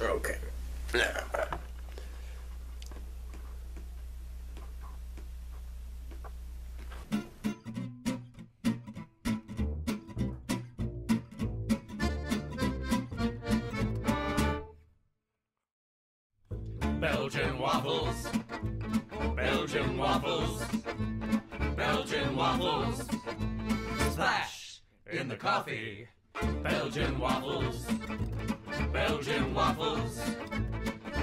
Okay. Belgian waffles. Belgian waffles. Belgian waffles. Splash in the coffee. Belgian waffles. Belgian waffles.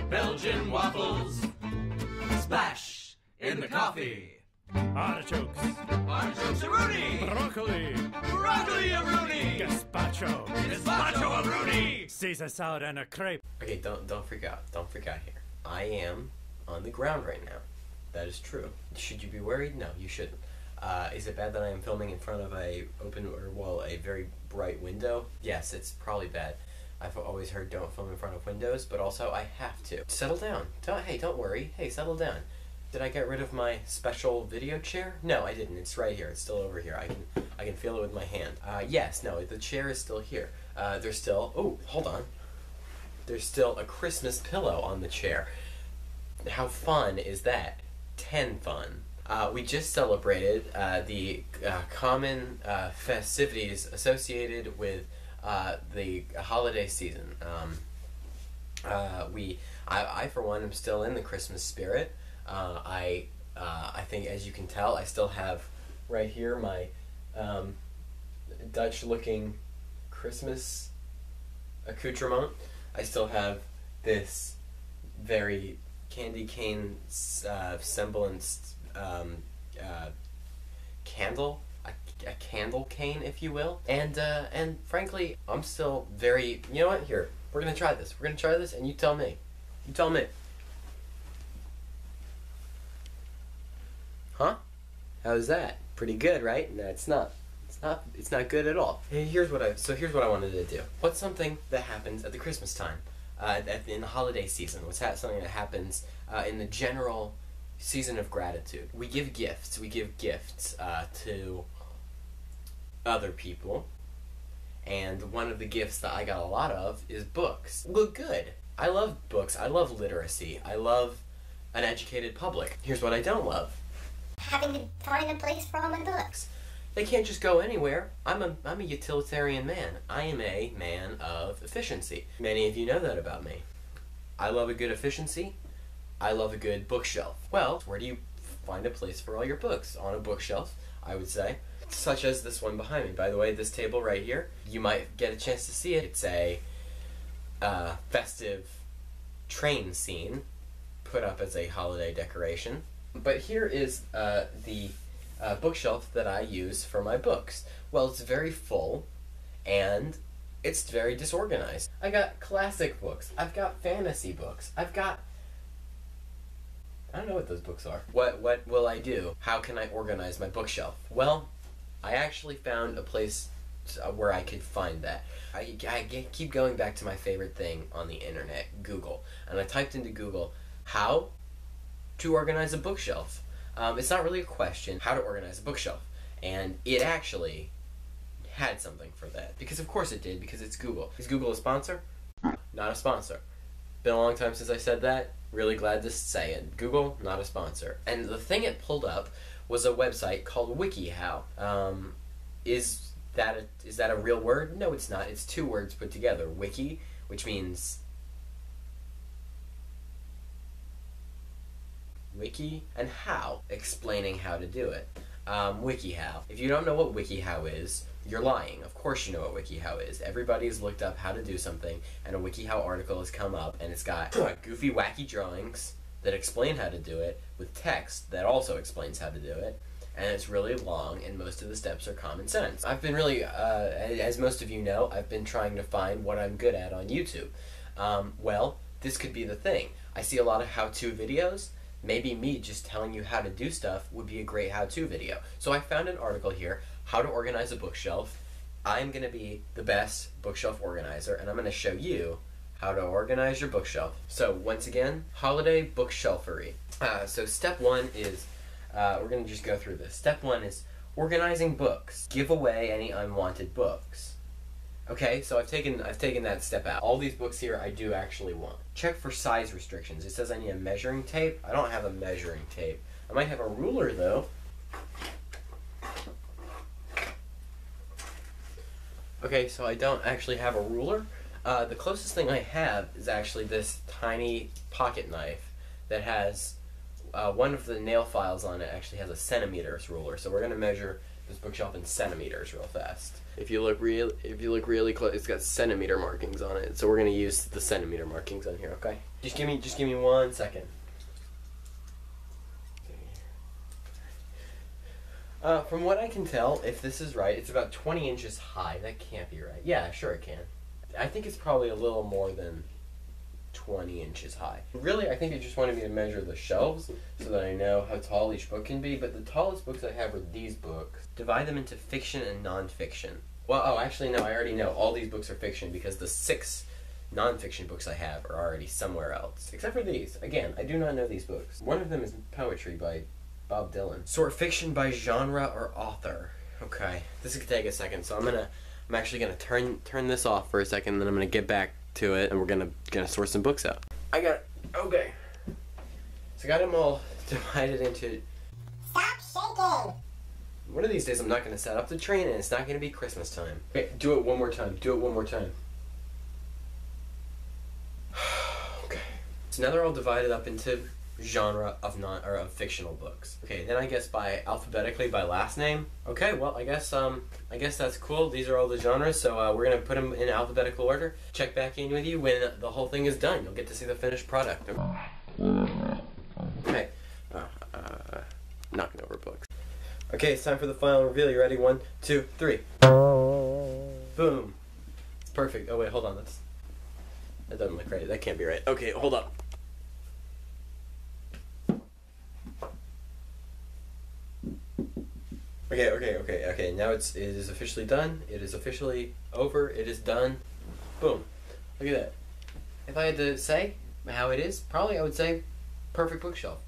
Belgian waffles. Splash in the coffee. Artichokes, Artichokes a Rooney. broccoli, Broccoli a Rooney. gazpacho, Gazpacho a Rooney. Caesar salad and a crepe. Okay, don't don't freak out. Don't freak out here. I am on the ground right now. That is true. Should you be worried? No, you shouldn't. Uh, is it bad that I am filming in front of a open or well a very bright window? Yes, it's probably bad. I've always heard don't film in front of windows, but also I have to. Settle down. Don't hey, don't worry. Hey, settle down. Did I get rid of my special video chair? No, I didn't. It's right here. It's still over here. I can I can feel it with my hand. Uh, yes, no, the chair is still here. Uh, there's still. Oh, hold on. There's still a Christmas pillow on the chair. How fun is that? 10 fun. Uh, we just celebrated uh, the uh, common uh, festivities associated with uh, the holiday season. Um, uh, we, I, I, for one, am still in the Christmas spirit. I, I think, as you can tell, I still have right here my um, Dutch-looking Christmas accoutrement. I still have this very candy cane semblance um, uh, candle, a, a candle cane, if you will. And uh, and frankly, I'm still very. You know what? Here, we're gonna try this. We're gonna try this, and you tell me. You tell me. Huh? How's that? Pretty good, right? No, it's not. It's not. It's not good at all. Hey, here's what I. So here's what I wanted to do. What's something that happens at the Christmas time, uh, at, in the holiday season? What's that? Something that happens uh, in the general season of gratitude. We give gifts. We give gifts uh, to other people, and one of the gifts that I got a lot of is books. Look good. I love books. I love literacy. I love an educated public. Here's what I don't love having to find a place for all my books. They can't just go anywhere. I'm a I'm a utilitarian man. I am a man of efficiency. Many of you know that about me. I love a good efficiency. I love a good bookshelf. Well, where do you find a place for all your books? On a bookshelf, I would say. Such as this one behind me. By the way, this table right here, you might get a chance to see it. It's a uh, festive train scene put up as a holiday decoration. But here is uh, the uh, bookshelf that I use for my books. Well, it's very full and it's very disorganized. I got classic books. I've got fantasy books. I've got I don't know what those books are. What what will I do? How can I organize my bookshelf? Well, I actually found a place uh, where I could find that. I, I keep going back to my favorite thing on the internet, Google. And I typed into Google, how to organize a bookshelf. Um, it's not really a question, how to organize a bookshelf. And it actually had something for that. Because of course it did, because it's Google. Is Google a sponsor? Not a sponsor. Been a long time since I said that. Really glad to say it. Google, not a sponsor. And the thing it pulled up was a website called WikiHow. Um, is that a, is that a real word? No, it's not. It's two words put together. Wiki, which means wiki, and how, explaining how to do it. Um, WikiHow. If you don't know what WikiHow is, you're lying. Of course you know what WikiHow is. Everybody's looked up how to do something, and a WikiHow article has come up, and it's got goofy, wacky drawings that explain how to do it, with text that also explains how to do it, and it's really long, and most of the steps are common sense. I've been really, uh, as most of you know, I've been trying to find what I'm good at on YouTube. Um, well, this could be the thing. I see a lot of how-to videos, maybe me just telling you how to do stuff would be a great how-to video. So I found an article here, how to organize a bookshelf. I'm going to be the best bookshelf organizer and I'm going to show you how to organize your bookshelf. So once again, holiday bookshelfery. Uh, so step one is, uh, we're going to just go through this. Step one is organizing books. Give away any unwanted books. Okay, so I've taken I've taken that step out. All these books here I do actually want. Check for size restrictions. It says I need a measuring tape. I don't have a measuring tape. I might have a ruler though. Okay, so I don't actually have a ruler. Uh, the closest thing I have is actually this tiny pocket knife that has uh, one of the nail files on it actually has a centimeters ruler. So we're gonna measure this bookshelf in centimeters real fast. If you look real, if you look really close, it's got centimeter markings on it. So we're gonna use the centimeter markings on here. Okay. Just give me, just give me one second. Uh, from what I can tell, if this is right, it's about 20 inches high. That can't be right. Yeah, sure it can. I think it's probably a little more than 20 inches high. Really, I think they just wanted me to measure the shelves so that I know how tall each book can be, but the tallest books I have are these books. Divide them into fiction and nonfiction. Well, oh, actually, no, I already know. All these books are fiction because the six nonfiction books I have are already somewhere else. Except for these. Again, I do not know these books. One of them is poetry by Bob Dylan. Sort fiction by genre or author. Okay, this could take a second, so I'm gonna, I'm actually gonna turn turn this off for a second, then I'm gonna get back to it, and we're gonna gonna sort some books out. I got okay. So I got them all divided into. Stop shaking. One of these days, I'm not gonna set up the train, and it's not gonna be Christmas time. Okay, do it one more time. Do it one more time. okay. So now they're all divided up into genre of non or of fictional books. Okay, then I guess by alphabetically by last name. Okay, well I guess um I guess that's cool. These are all the genres, so uh, we're gonna put them in alphabetical order. Check back in with you when the whole thing is done. You'll get to see the finished product. Okay, uh, uh, knocking over books. Okay, it's time for the final reveal. You ready? One, two, three. Boom. Perfect. Oh wait, hold on. That's that doesn't look right. That can't be right. Okay, hold up. Okay, okay, okay, okay. Now it's it is officially done. It is officially over. It is done. Boom. Look at that. If I had to say how it is, probably I would say perfect bookshelf.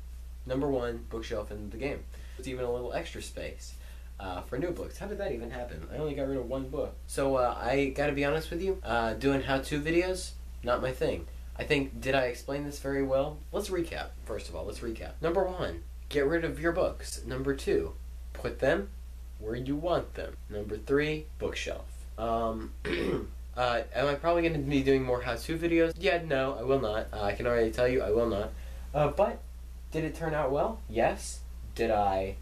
Number one bookshelf in the game. It's even a little extra space uh, for new books. How did that even happen? I only got rid of one book. So uh, I gotta be honest with you. Uh, doing how-to videos, not my thing. I think did I explain this very well? Let's recap. First of all, let's recap. Number one, get rid of your books. Number two, put them where you want them. Number three, bookshelf. Um, uh, am I probably going to be doing more how-to videos? Yeah, no, I will not. Uh, I can already tell you, I will not. Uh, but did it turn out well? Yes. Did I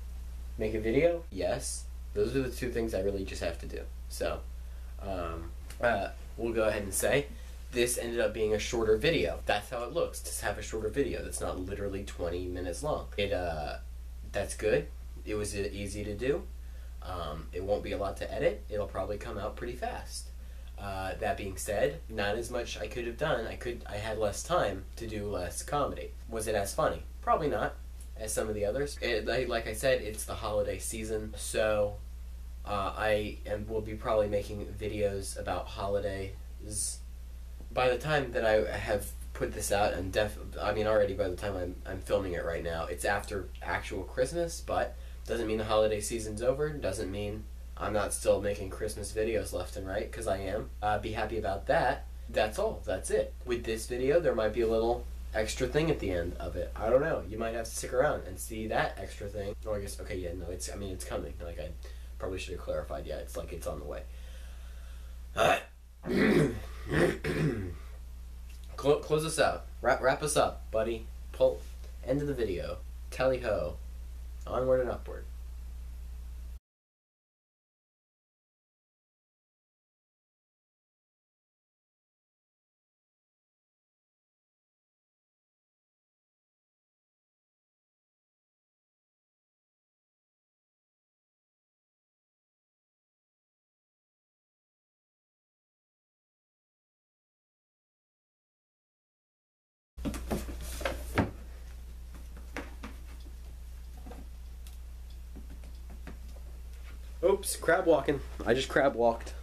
make a video? Yes. Those are the two things I really just have to do. So, um, uh, we'll go ahead and say this ended up being a shorter video. That's how it looks to have a shorter video that's not literally 20 minutes long. It uh, that's good. It was easy to do. Um, it won't be a lot to edit. It'll probably come out pretty fast. Uh, that being said, not as much I could have done. I could I had less time to do less comedy. Was it as funny? Probably not as some of the others. It, like, like I said, it's the holiday season, so uh, I am will be probably making videos about holidays. By the time that I have put this out, and def I mean already by the time I'm I'm filming it right now, it's after actual Christmas, but doesn't mean the holiday season's over. Doesn't mean I'm not still making Christmas videos left and right, because I am. Uh, be happy about that. That's all. That's it. With this video, there might be a little extra thing at the end of it. I don't know. You might have to stick around and see that extra thing. Or I guess, okay, yeah, no, it's, I mean, it's coming. Like, I probably should have clarified. Yeah, it's like it's on the way. Alright. Close us out. Wrap, wrap us up, buddy. Pull. End of the video. Tally ho. Onward and upward. Crab walking. I just crab walked.